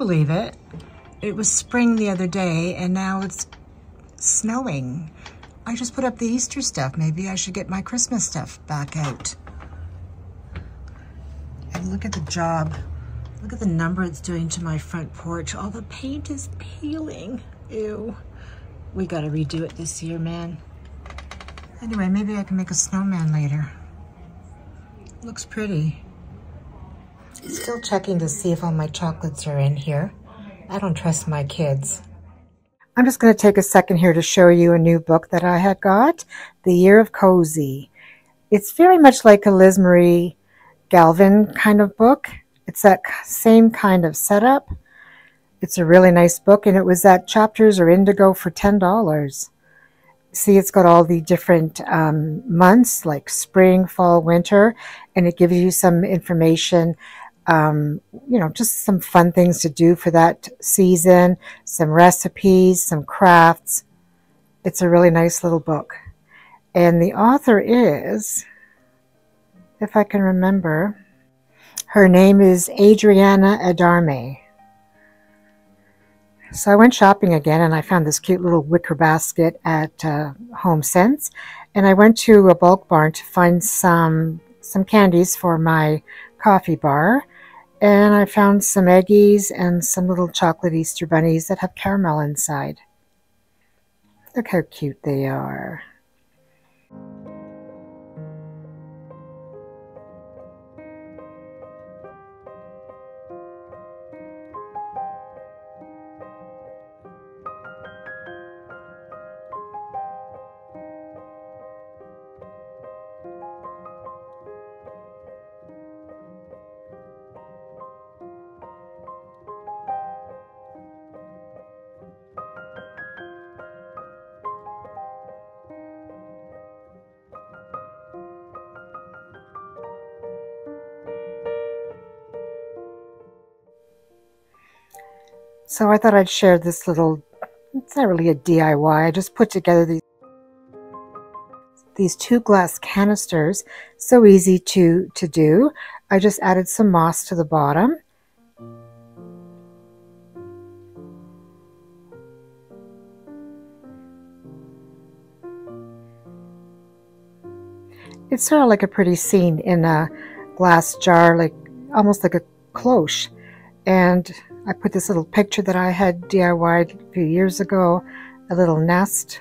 Believe it? It was spring the other day and now it's snowing. I just put up the Easter stuff. Maybe I should get my Christmas stuff back out. And look at the job. Look at the number it's doing to my front porch. All the paint is peeling. Ew. We gotta redo it this year, man. Anyway, maybe I can make a snowman later. Looks pretty. Still checking to see if all my chocolates are in here. I don't trust my kids. I'm just going to take a second here to show you a new book that I had got, The Year of Cozy. It's very much like a Liz Marie Galvin kind of book. It's that same kind of setup. It's a really nice book, and it was at Chapters or Indigo for $10. See, it's got all the different um, months like spring, fall, winter, and it gives you some information um, you know, just some fun things to do for that season, some recipes, some crafts. It's a really nice little book. And the author is, if I can remember, her name is Adrianna Adarme. So I went shopping again and I found this cute little wicker basket at uh, Home Sense. And I went to a bulk barn to find some some candies for my coffee bar. And I found some Eggies and some little chocolate Easter bunnies that have caramel inside. Look how cute they are. So I thought I'd share this little, it's not really a DIY, I just put together these these two glass canisters, so easy to, to do. I just added some moss to the bottom. It's sort of like a pretty scene in a glass jar, like almost like a cloche. And I put this little picture that I had DIYed a few years ago, a little nest.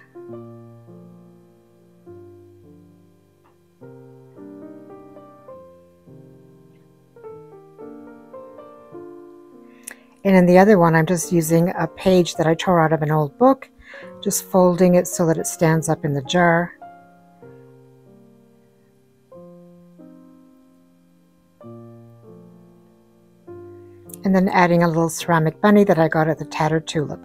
And in the other one, I'm just using a page that I tore out of an old book, just folding it so that it stands up in the jar. And then adding a little ceramic bunny that I got at the Tattered Tulip.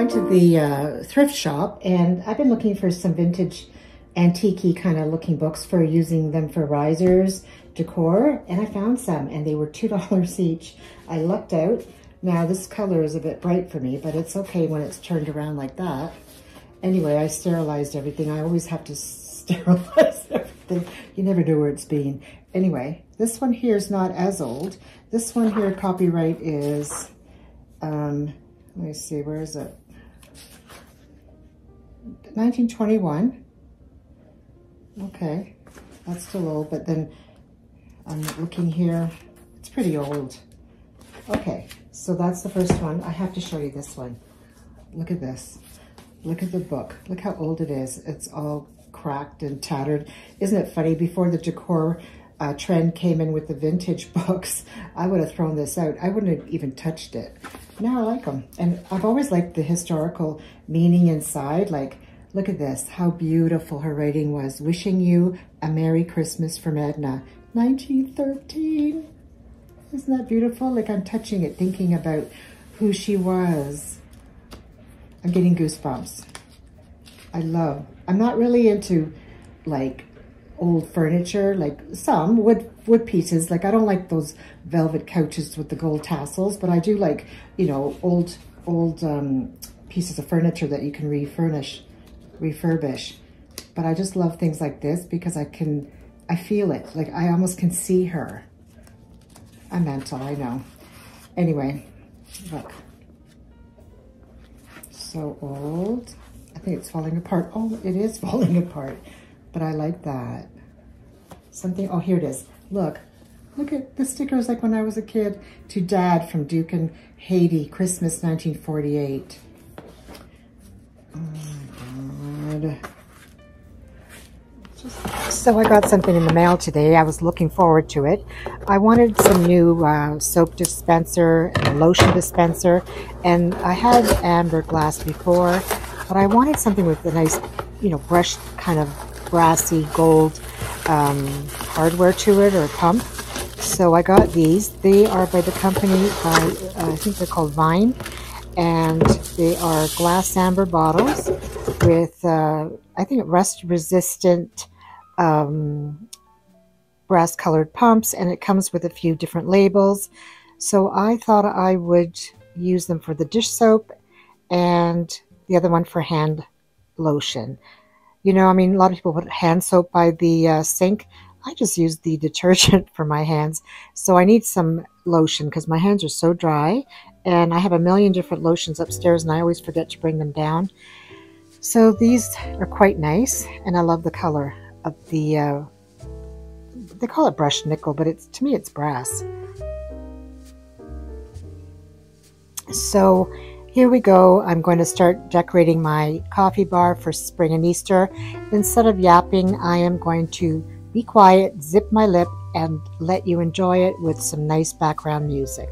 Went to the uh, thrift shop and I've been looking for some vintage antique kind of looking books for using them for risers, decor, and I found some and they were $2 each. I lucked out. Now this color is a bit bright for me, but it's okay when it's turned around like that. Anyway, I sterilized everything. I always have to sterilize everything. You never know where it's been. Anyway, this one here is not as old. This one here, copyright is, um, let me see, where is it? 1921. Okay, that's still old, but then I'm looking here. It's pretty old. Okay, so that's the first one. I have to show you this one. Look at this. Look at the book. Look how old it is. It's all cracked and tattered. Isn't it funny? Before the decor uh, trend came in with the vintage books, I would have thrown this out. I wouldn't have even touched it. Now I like them. And I've always liked the historical meaning inside, like Look at this, how beautiful her writing was. Wishing you a Merry Christmas from Edna, 1913. Isn't that beautiful? Like I'm touching it, thinking about who she was. I'm getting goosebumps. I love, I'm not really into like old furniture, like some wood wood pieces. Like I don't like those velvet couches with the gold tassels, but I do like, you know, old old um, pieces of furniture that you can refurnish, refurbish. But I just love things like this because I can, I feel it. Like I almost can see her. I'm mental, I know. Anyway, look. So old. I think it's falling apart. Oh, it is falling apart. But I like that. Something, oh, here it is. Look, look at the stickers like when I was a kid. To Dad from Duke and Haiti, Christmas 1948. God. So I got something in the mail today. I was looking forward to it. I wanted some new uh, soap dispenser and lotion dispenser. And I had amber glass before, but I wanted something with a nice, you know, brushed kind of brassy gold um, hardware to it or pump. So I got these. They are by the company, uh, I think they're called Vine. And they are glass amber bottles with, uh, I think, rust resistant um, brass colored pumps. And it comes with a few different labels. So I thought I would use them for the dish soap and the other one for hand lotion. You know, I mean, a lot of people put hand soap by the uh, sink. I just use the detergent for my hands. So I need some lotion because my hands are so dry. And I have a million different lotions upstairs and I always forget to bring them down. So these are quite nice. And I love the color of the, uh, they call it brushed nickel, but it's to me it's brass. So here we go. I'm going to start decorating my coffee bar for spring and Easter. Instead of yapping, I am going to be quiet, zip my lip, and let you enjoy it with some nice background music.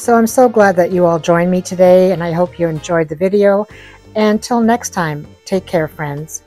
So I'm so glad that you all joined me today and I hope you enjoyed the video. Until next time, take care friends.